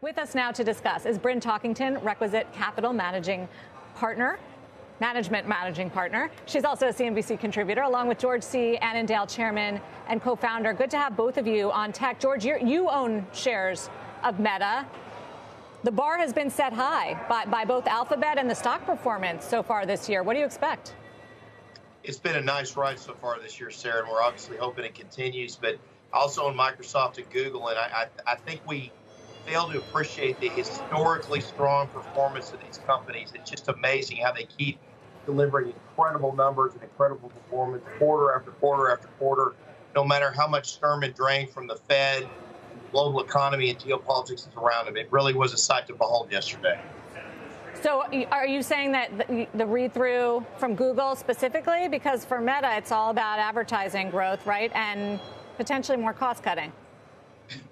With us now to discuss is Bryn Talkington, requisite capital managing partner management managing partner. She's also a CNBC contributor, along with George Seay Annandale, chairman and co founder. Good to have both of you on tech. George, you own shares of Meta. The bar has been set high by, by both Alphabet and the stock performance so far this year. What do you expect? It's been a nice ride so far this year, Sarah, and we're obviously hoping it continues. But also on Microsoft and Google, and I, I, I think we fail to appreciate the historically strong performance of these companies. It's just amazing how they keep delivering incredible numbers and incredible performance quarter after quarter after quarter, no matter how much sturm and drang from the Fed, global economy, and geopolitics is around them. It really was a sight to behold yesterday. So, are you saying that the read through from Google specifically? Because for Meta, it's all about advertising growth, right? And potentially more cost cutting.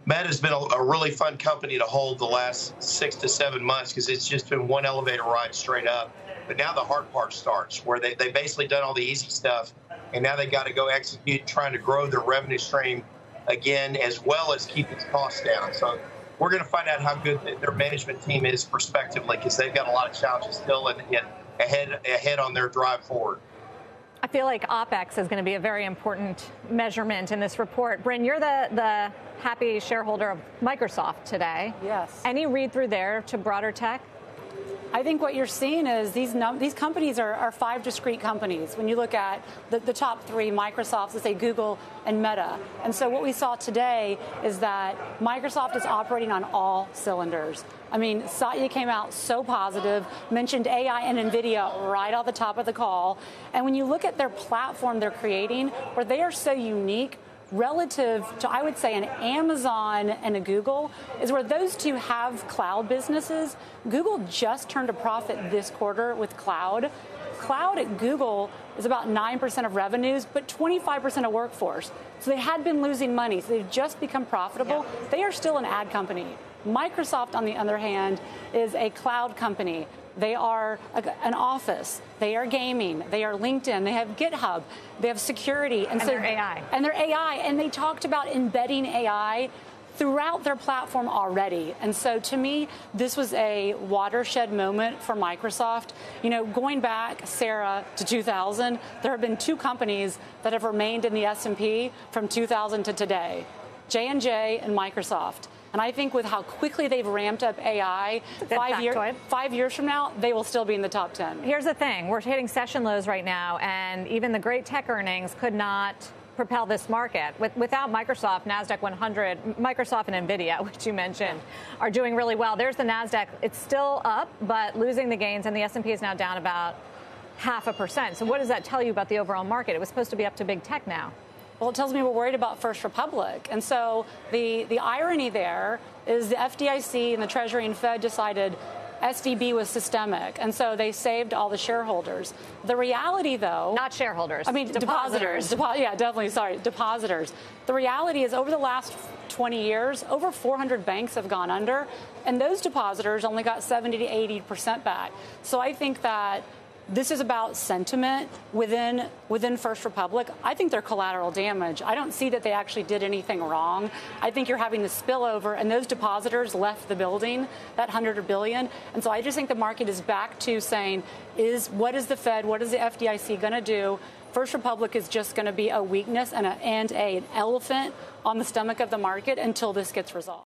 Meta has been a, a, really fun company to hold the last six to seven months because it's just been one elevator ride straight up. But now the hard part starts, where they they basically done all the easy stuff, and now they got to go execute trying to grow their revenue stream again, as well as keep its costs down. So we're going to find out how good their management team is prospectively, because they've got a lot of challenges still and, and ahead ahead on their drive forward. I feel like OPEX is going to be a very important measurement in this report. Bryn, you're the, the happy shareholder of Microsoft today. Yes. Any read through there to broader tech? I think what you're seeing is these num- these companies are, are, five discrete companies. When you look at the, the top three, Microsoft, let's say Google and Meta. And so what we saw today is that Microsoft is operating on all cylinders. I mean, Satya came out so positive, mentioned AI and NVIDIA right off the top of the call. And when you look at their platform they're creating, where they are so unique, relative to, I would say, an Amazon and a Google, is where those two have cloud businesses. Google just turned a profit this quarter with cloud. Cloud at Google is about 9% of revenues, but 25% of workforce. So they had been losing money. So they've just become profitable. Yeah. They are still an ad company. Microsoft, on the other hand, is a cloud company. They are an office. They are gaming. They are LinkedIn. They have GitHub. They have security. And, and so, they're AI. And they're AI. And they talked about embedding AI throughout their platform already. And so to me, this was a watershed moment for Microsoft. You know, going back, Sarah, to 2000, there have been two companies that have remained in the S&P from 2000 to today, J&J and Microsoft. And I think with how quickly they've ramped up AI, five, year, five years from now, they will still be in the top 10. Here's the thing we're hitting session lows right now, and even the great tech earnings could not propel this market. With, without Microsoft, Nasdaq 100, Microsoft and Nvidia, which you mentioned, are doing really well. There's the Nasdaq; it's still up, but losing the gains, and the S&P is now down about half a percent. So, what does that tell you about the overall market? It was supposed to be up to big tech now. Well, it tells me we're worried about First Republic. And so the, the irony there is the FDIC and the Treasury and Fed decided SVB was systemic, and so they saved all the shareholders. The reality, though, not shareholders. I mean, depositors. depositors. Depo- yeah, definitely. Sorry, depositors. The reality is, over the last 20 years, over 400 banks have gone under, and those depositors only got 70 to 80 percent back. So I think that this is about sentiment within within First Republic. I think they're collateral damage. I don't see that they actually did anything wrong. I think you're having the spillover, and those depositors left the building, that hundred billion. And so I just think the market is back to saying, is what is the Fed, what is the FDIC going to do? First Republic is just going to be a weakness and, a, and a, an elephant on the stomach of the market until this gets resolved.